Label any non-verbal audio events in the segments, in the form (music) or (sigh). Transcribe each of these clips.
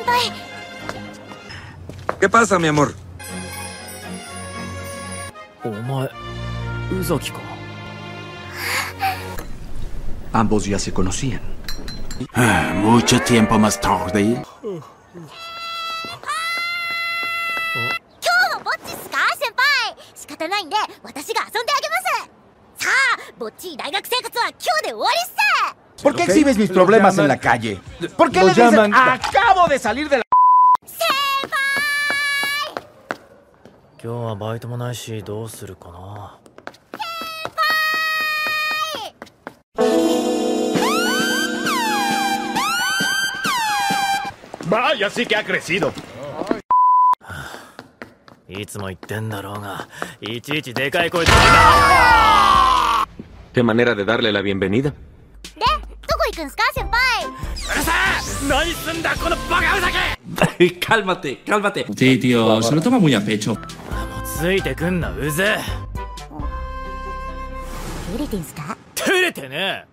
先輩 ¿Qué pasa, mi amor? お前宇崎か Ambos ya se conocían. Mucho tiempo más tarde. ないんで私が遊んであげますさあぼっちい大学生活は今日で終わりっす ¿Por qué exhibes mis problemas en la calle? ¿Por qué Lo le dices, llaman- acabo de salir de la... 今日はバイトもないしどうするかな Vaya, sí que ha crecido. いつも言ってんだろうがいちいちでかい声で ¿Qué manera de darle la bienvenida? でどこ行くんすか先輩何すんだこのバカうざけ。cálmate, cálmate. Sí, tío, se lo toma muy a pecho. ついてくんなうぜ。照れてんすか？照れてね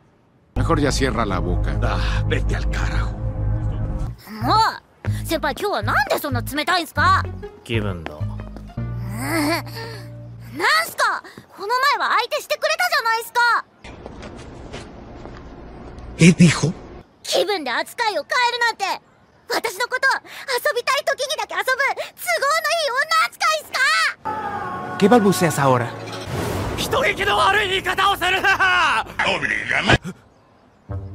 Mejor ya cierra la boca. Ah, vete al carajo. もう先輩今日はなんでそんな冷たいんすか？気分だなんすか？この前は相手してくれたじゃないすかエビホ気分で扱いを変えるなんて。私のこと遊びたい時にだけ遊ぶ都合のいい女扱いっすか？バルスやさ一息の悪い言い方をするオブリ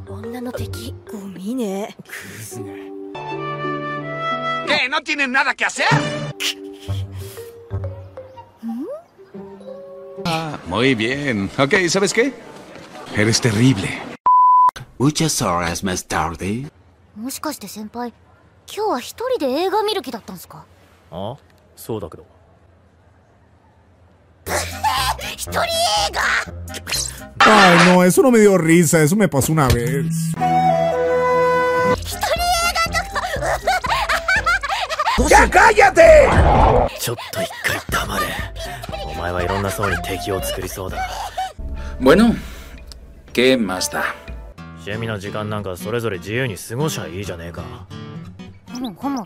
女の敵ゴミね。クズね。えのきねならきゃせああ、muy bien。OK、sabes qué? Eres ーブ。Muchas horas más tarde. もしかして先輩今日は一人で映画見る気だったんすかあそうだけど一人映画 Ay, no, eso no me dio risa, eso me pasó una vez. 一人映画とか ¡Ya cállate! ちょっと一回黙れお前はいろんな層に敵を作りそうだ Bueno, ¿qué más da? 趣味の時間なんかそれぞれ自由に過ごしゃいいじゃねえかほもほも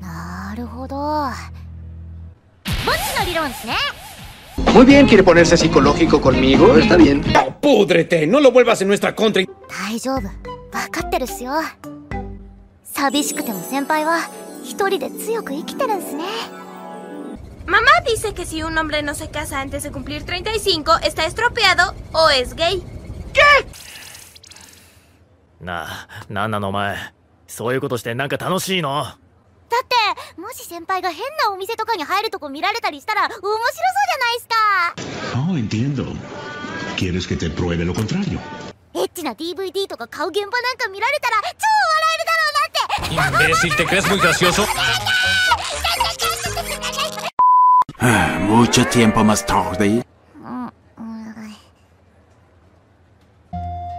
なるほどぼっちの理論ですね Muy bien, quiere ponerse psicológico conmigo. Está bien. ¡Púdrete! ¡No lo vuelvas en nuestra contra! 大丈夫分かってるっすよ寂しくても先輩は一人で強く生きてるんすね Mamá dice que si un hombre no se casa antes de cumplir 35, está estropeado o es gay. なあなんなのお前そういうことしてなんか楽しいの？だってもし先輩が変なお店とかに入るとこ見られたりしたら面白そうじゃないっすか Oh, entiendo. ¿Quieres que te pruebe lo contrario? エッチな DVD とか買う現場なんか見られたら超笑えるだろうなって Imbécil, ¿te crees muy gracioso? (laughs) Ah, Mucho tiempo más tarde.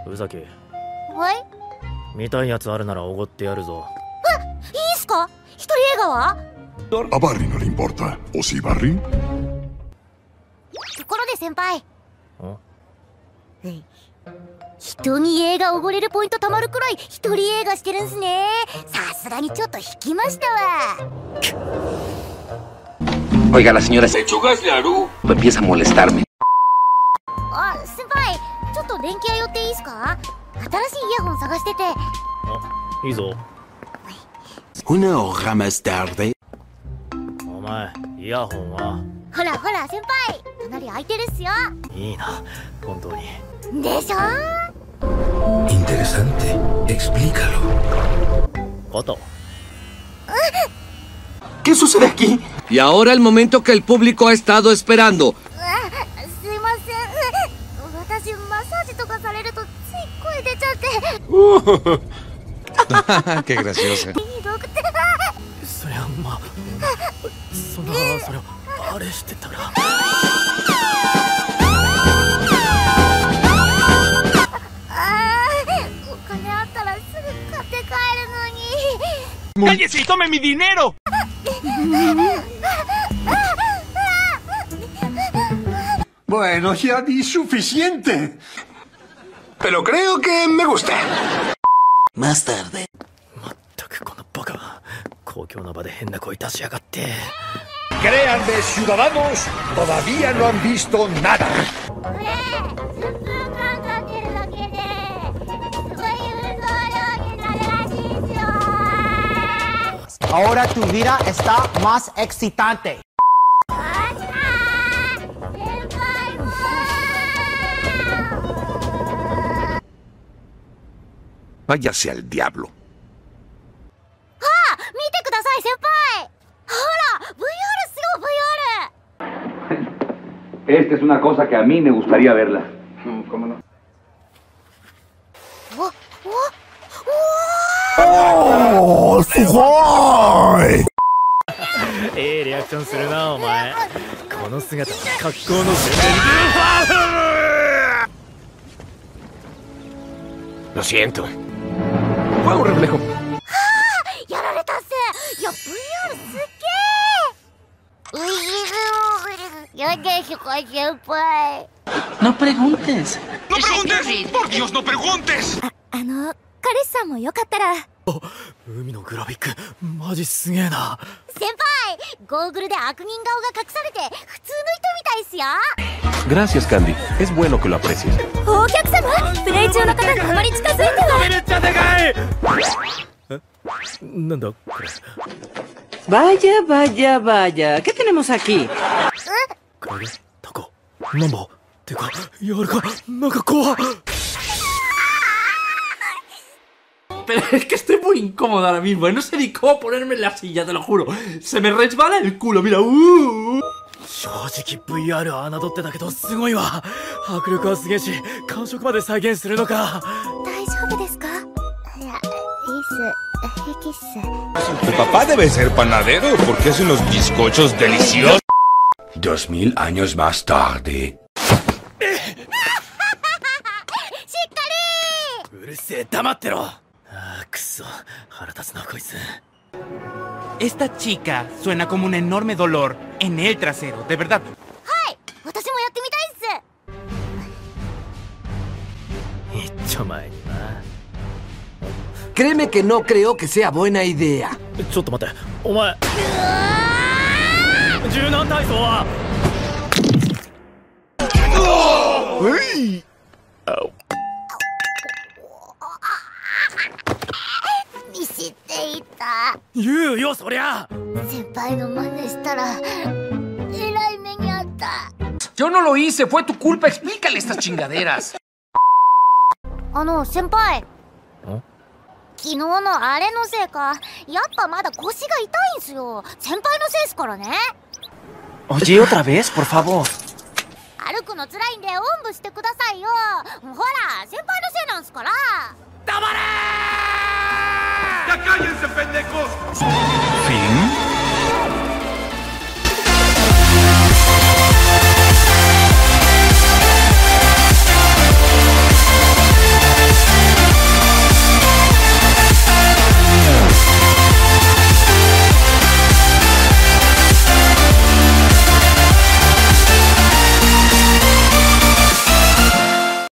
宇崎はい見たいやつあるならおごってやるぞ。いいっすか？一人映画は？A Barry no le importa. ¿O sí, Barry? ところで先輩。人に映画おごれるポイント貯まるくらい一人映画してるんすね。さすがにちょっと引きましたわ。Oiga, la señora empieza a molestarme. あ先輩ちょっと電気屋寄っていいっすか？新しいイヤホン探しててあいいぞ Una hora más tarde. お前イヤホンはほらほら先輩隣空いてるっすよいいな本当にでしょ Interesante. Explícalo. こと ¿Qué sucede aquí? Y ahora el momento que el público ha estado esperando. (laughs) Qué graciosa. ¡Cállese y tome mi dinero! Bueno, ya di suficiente Pero creo que me gusta. Más tarde. まったくこのバカは 公共の場で変な声出しやがって Créanme, ciudadanos, todavía no han visto nada. Ahora tu vida está más excitante. Váyase al diablo. あ見てください先輩ほら VR っすよ VR Esta es una cosa que a mí me gustaría verla. ¿Cómo no? おおー、すごーいええリアクションするなお前この姿は格好の宣 Lo siento. Fue un reflejo. No preguntes. ¡No preguntes! ¡Por Dios, no preguntes! あの彼氏さんもよかったら海のグラフィックマジすげえな先輩ゴーグルで悪人顔が隠されて普通の人みたいっすよ Gracias, Candy. Es bueno que lo aprecies. お客様プレイ中の方にあまり近づいてはめっちゃでかいえなんだこれ Vaya, vaya, vaya. ¿Qué tenemos aquí? クラゲタコマンボウてかやるかなんか怖っ Pero es que estoy muy incómodo ahora mismo. ¿eh? No sé ni cómo ponerme en la silla, te lo juro. Se me resbala el culo, mira. Uh. 正直 VR 侮ってたけどすごいわ迫力はすげえし感触まで再現するのか大丈夫ですか tu papá debe ser panadero porque hace unos bizcochos deliciosos. Dos mil años más tarde. Esta chica suena como un enorme dolor en el trasero, de verdad. ¡Hey! Créeme que no creo que sea buena idea. Oh. Yo no lo hice, fue tu culpa. Explícale estas chingaderas. Ah, no, senpai. ¿Eh? 昨日のあれのせいかやっぱまだ腰が痛いんすよ先輩のせいっすからね Oye, otra vez, por favor. 歩くの辛いんでおんぶしてくださいよほら先輩のせいなんすから ¡Ya cállense, pendejos! ¿Fin?